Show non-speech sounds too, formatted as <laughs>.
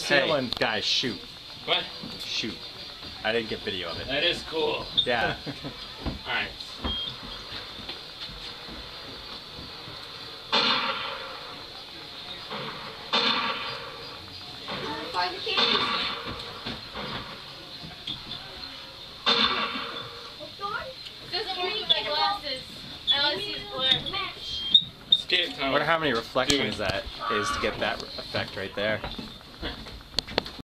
ceiling. Guys, shoot. What? Shoot. I didn't get video of it. That is cool. Yeah. <laughs> Alright. Find the candies. Doesn't work with my glasses. I. Skate time. wonder how many reflections that is to get that effect right there.